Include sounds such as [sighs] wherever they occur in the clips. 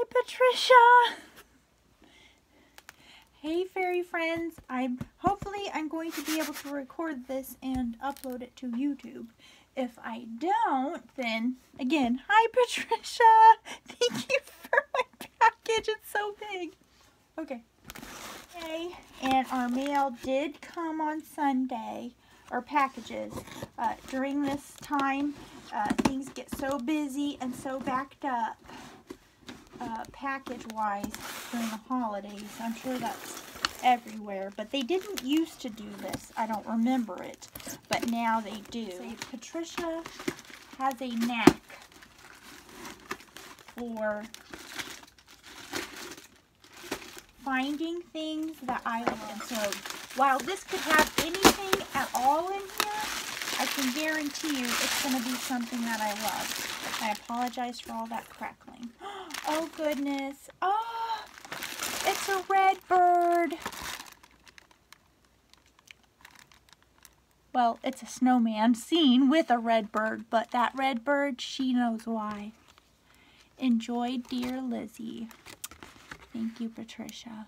Hi, Patricia. Hey, fairy friends. I'm hopefully I'm going to be able to record this and upload it to YouTube. If I don't, then again, hi, Patricia. [laughs] Thank you for my package. It's so big. Okay. Okay, and our mail did come on Sunday, our packages. Uh, during this time, uh, things get so busy and so backed up uh, package-wise during the holidays. I'm sure that's everywhere, but they didn't used to do this. I don't remember it, but now they do. So Patricia has a knack for finding things that I love. So while this could have anything at all in here, I can guarantee you it's going to be something that I love. I apologize for all that crackling. [gasps] Oh goodness. Oh, it's a red bird. Well, it's a snowman seen with a red bird, but that red bird, she knows why. Enjoy, dear Lizzie. Thank you, Patricia.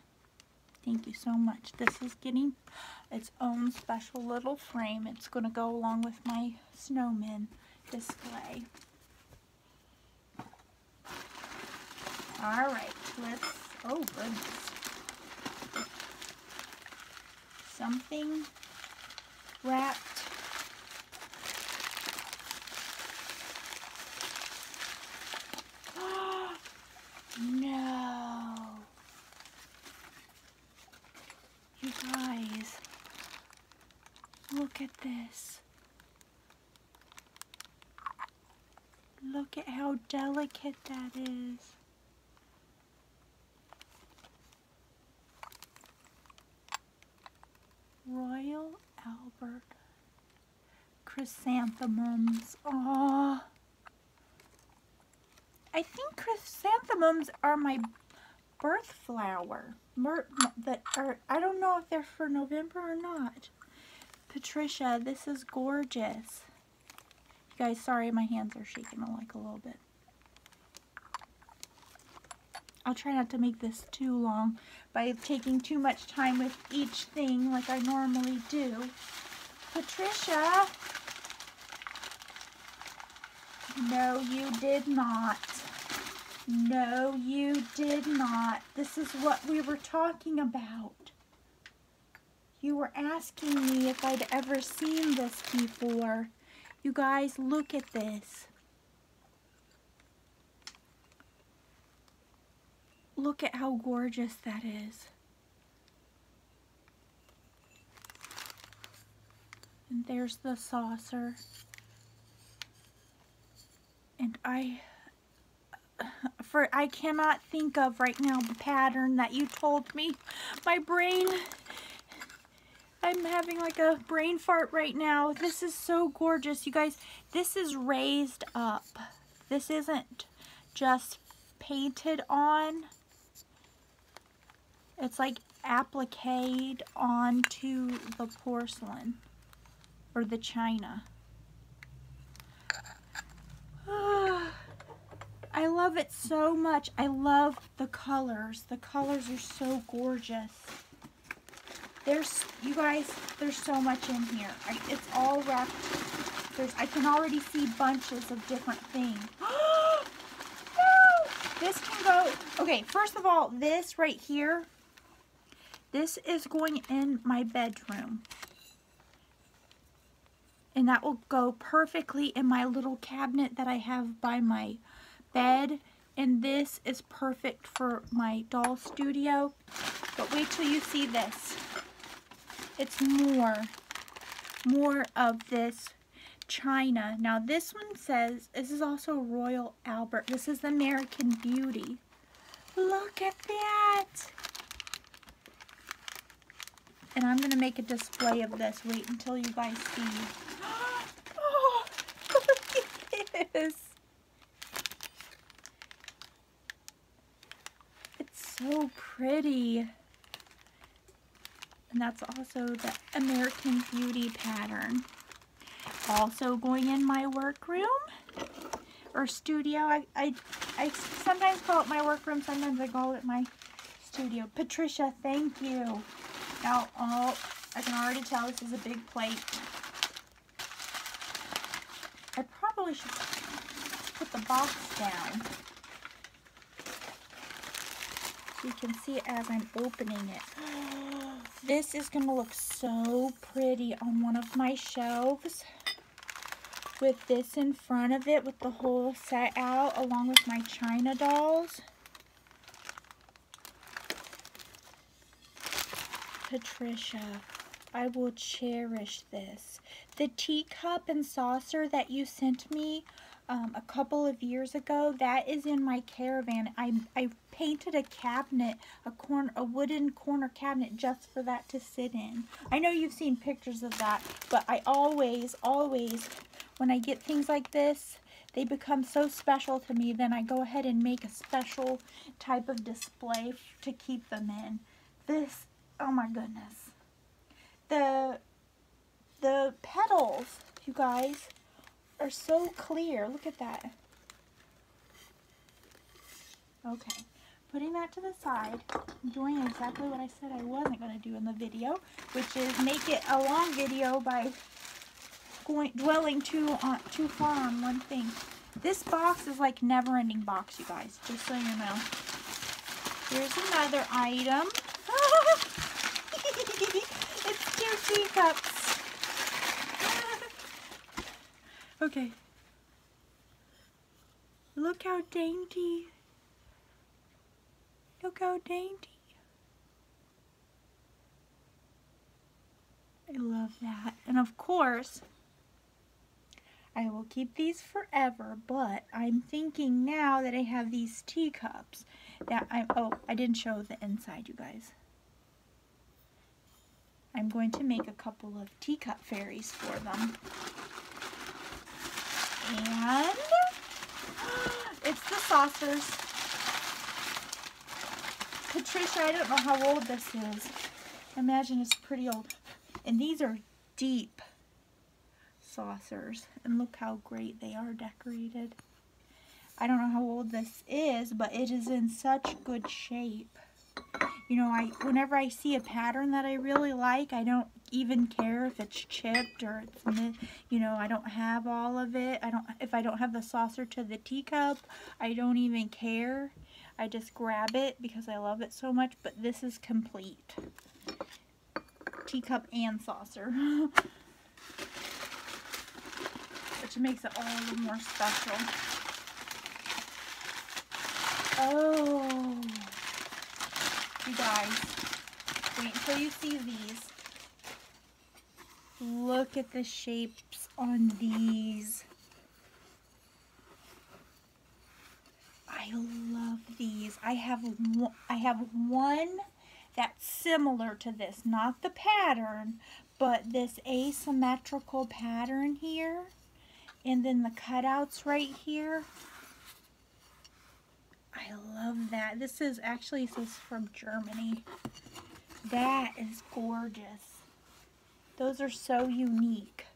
Thank you so much. This is getting its own special little frame. It's going to go along with my snowman display. All right, let's, oh goodness. Something wrapped [gasps] no. You guys, look at this. Look at how delicate that is. Royal Albert chrysanthemums. Oh, I think chrysanthemums are my birth flower. Mer that are I don't know if they're for November or not. Patricia, this is gorgeous. You guys, sorry my hands are shaking like a little bit. I'll try not to make this too long by taking too much time with each thing like I normally do. Patricia! No, you did not. No, you did not. This is what we were talking about. You were asking me if I'd ever seen this before. You guys, look at this. Look at how gorgeous that is. And there's the saucer. And I, [sighs] for I cannot think of right now the pattern that you told me. My brain, I'm having like a brain fart right now. This is so gorgeous. You guys, this is raised up. This isn't just painted on. It's like appliqued onto the porcelain or the china. I love it so much. I love the colors. The colors are so gorgeous. There's, you guys, there's so much in here. I, it's all wrapped. There's, I can already see bunches of different things. [gasps] This can go, okay, first of all, this right here this is going in my bedroom. And that will go perfectly in my little cabinet that I have by my bed. And this is perfect for my doll studio. But wait till you see this. It's more, more of this china. Now this one says, this is also Royal Albert. This is American Beauty. Look at that. And I'm going to make a display of this. Wait until you guys see. [gasps] Oh, [laughs] look at this. It's so pretty. And that's also the American Beauty pattern. Also going in my workroom or studio. I, I, I sometimes call it my workroom, sometimes I call it my studio. Patricia, thank you. Now, oh, I can already tell this is a big plate. I probably should put the box down. You can see it as I'm opening it. [gasps] This is going to look so pretty on one of my shelves with this in front of it with the whole set out along with my China dolls. Patricia, I will cherish this. The teacup and saucer that you sent me um, a couple of years ago, that is in my caravan. I, I painted a cabinet, a corner, a wooden corner cabinet just for that to sit in. I know you've seen pictures of that, but I always, always when I get things like this, they become so special to me, then I go ahead and make a special type of display to keep them in. This, oh my goodness. The, the petals, you guys, are so clear. Look at that. Okay, putting that to the side, doing exactly what I said I wasn't going to do in the video, which is make it a long video by going dwelling too on too far on one thing. This box is like never-ending box, you guys. Just so you know. Here's another item. [laughs] it's two teacups. Okay. Look how dainty. Look how dainty. I love that. And of course, I will keep these forever, but I'm thinking now that I have these teacups that I, oh, I didn't show the inside, you guys. I'm going to make a couple of teacup fairies for them. And [gasps] it's the saucers. Patricia, I don't know how old this is. I imagine it's pretty old. And these are deep saucers. And look how great they are decorated. I don't know how old this is, but it is in such good shape. You know, I whenever I see a pattern that I really like, I don't even care if it's chipped or it's, you know, I don't have all of it. I don't, if I don't have the saucer to the teacup, I don't even care. I just grab it because I love it so much, but this is complete. Teacup and saucer. [laughs] which makes it all the more special. Oh, you guys, wait until you see these. Look at the shapes on these. I love these. I have one, I have one that's similar to this, not the pattern, but this asymmetrical pattern here. And then the cutouts right here. I love that. This is actually this is from Germany. That is gorgeous. Those are so unique.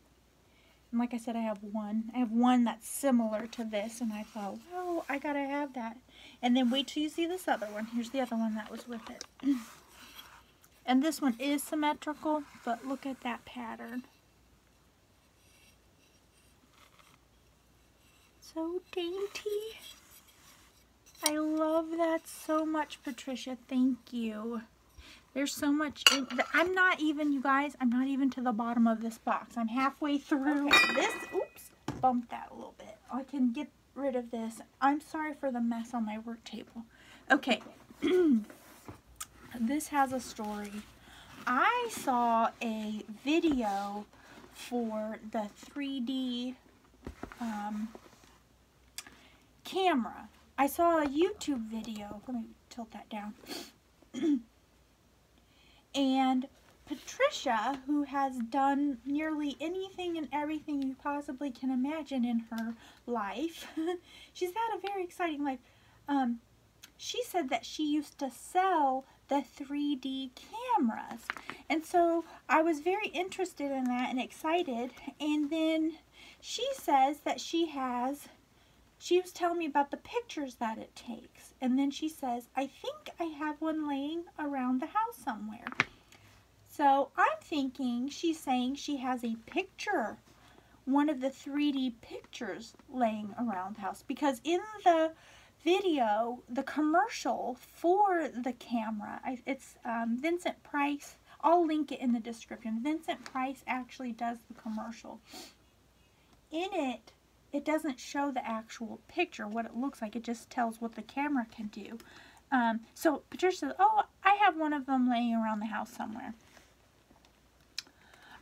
And like I said, I have one. I have one that's similar to this. And I thought, wow, I gotta have that. And then wait till you see this other one. Here's the other one that was with it. [clears throat] and this one is symmetrical, but look at that pattern. so dainty. I love that so much, Patricia. Thank you. There's so much. In, I'm not even, you guys, I'm not even to the bottom of this box. I'm halfway through this. Oops, bumped that a little bit. I can get rid of this. I'm sorry for the mess on my work table. Okay. [clears throat] this has a story. I saw a video for the 3D um, camera. I saw a YouTube video. Let me tilt that down. [clears throat] and Patricia, who has done nearly anything and everything you possibly can imagine in her life, [laughs] she's had a very exciting life. Um, she said that she used to sell the 3D cameras. And so I was very interested in that and excited. And then she says that she has she was telling me about the pictures that it takes. And then she says, I think I have one laying around the house somewhere. So I'm thinking she's saying she has a picture, one of the 3D pictures laying around the house. Because in the video, the commercial for the camera, it's um, Vincent Price. I'll link it in the description. Vincent Price actually does the commercial. In it, it doesn't show the actual picture, what it looks like. It just tells what the camera can do. Um, so Patricia says, oh, I have one of them laying around the house somewhere.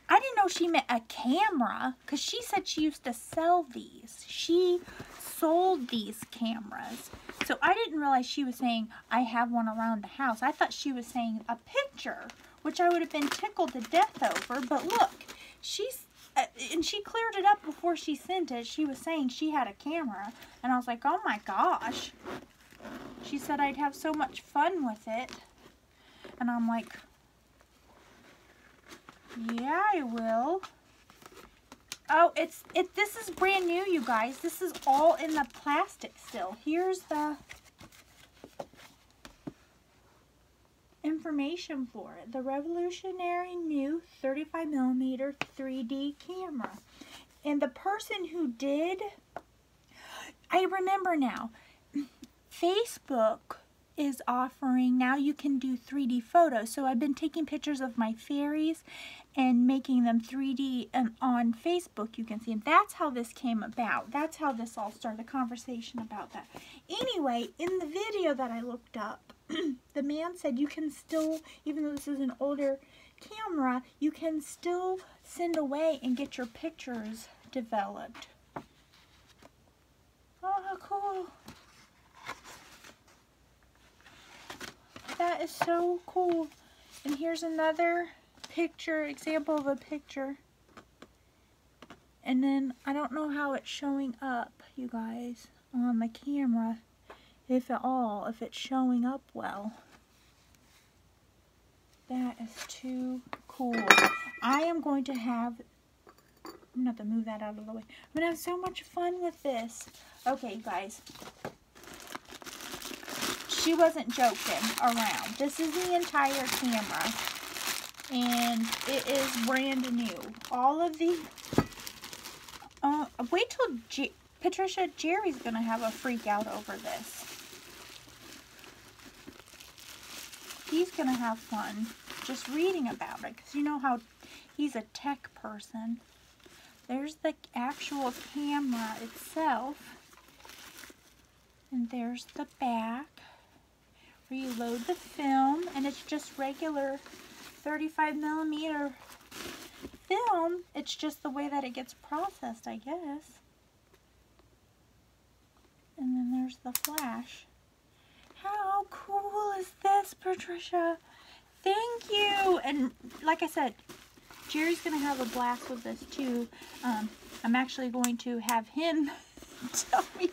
I didn't know she meant a camera because she said she used to sell these. She sold these cameras. So I didn't realize she was saying, I have one around the house. I thought she was saying a picture, which I would have been tickled to death over. But look, she's and she cleared it up before she sent it. She was saying she had a camera. And I was like, oh my gosh. She said I'd have so much fun with it. And I'm like, yeah, I will. Oh, it's it. This is brand new, you guys. This is all in the plastic still. Here's the information for it. The revolutionary new 35 millimeter 3D camera. And the person who did, I remember now, Facebook is offering, now you can do 3D photos. So I've been taking pictures of my fairies and making them 3D and on Facebook you can see. And that's how this came about. That's how this all started, conversation about that. Anyway, in the video that I looked up, the man said you can still, even though this is an older camera, you can still send away and get your pictures developed. Oh, how cool. That is so cool. And here's another picture, example of a picture. And then, I don't know how it's showing up, you guys, on the camera if at all, if it's showing up well. That is too cool. I am going to have, I'm going to have to move that out of the way. I'm going to have so much fun with this. Okay, guys. She wasn't joking around. This is the entire camera. And it is brand new. All of the, uh, wait till G Patricia, Jerry's going to have a freak out over this. he's going to have fun just reading about it because you know how he's a tech person. There's the actual camera itself. And there's the back Reload the film and it's just regular 35 millimeter film. It's just the way that it gets processed, I guess. And then there's the flash. How cool is this, Patricia? Thank you. And like I said, Jerry's going to have a blast with this too. Um, I'm actually going to have him [laughs] tell me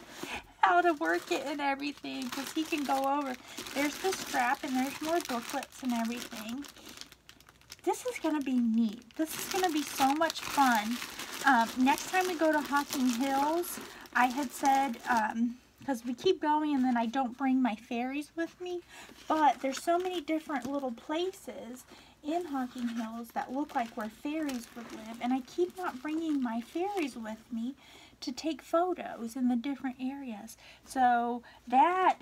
how to work it and everything because he can go over. There's the strap and there's more booklets and everything. This is going to be neat. This is going to be so much fun. Um, next time we go to Hocking Hills, I had said... Um, because we keep going and then I don't bring my fairies with me. But there's so many different little places in Hocking Hills that look like where fairies would live. And I keep not bringing my fairies with me to take photos in the different areas. So that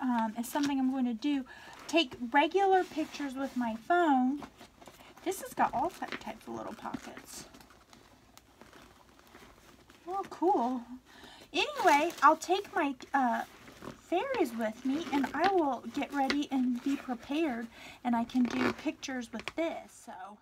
um, is something I'm going to do. Take regular pictures with my phone. This has got all types of little pockets. Oh, cool. Anyway, I'll take my uh, fairies with me and I will get ready and be prepared and I can do pictures with this. So.